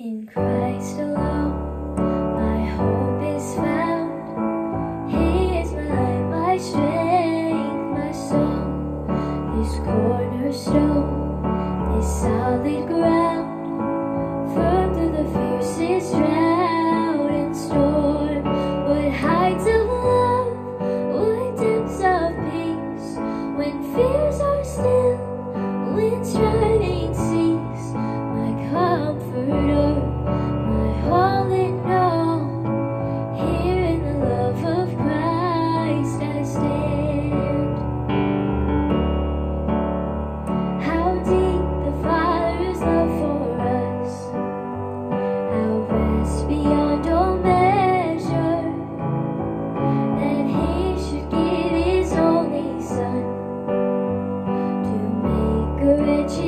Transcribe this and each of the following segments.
In Christ alone, my hope is found. He is my light, my strength, my song. This cornerstone, this solid ground, firm through the fiercest drought.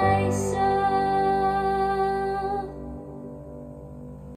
I saw.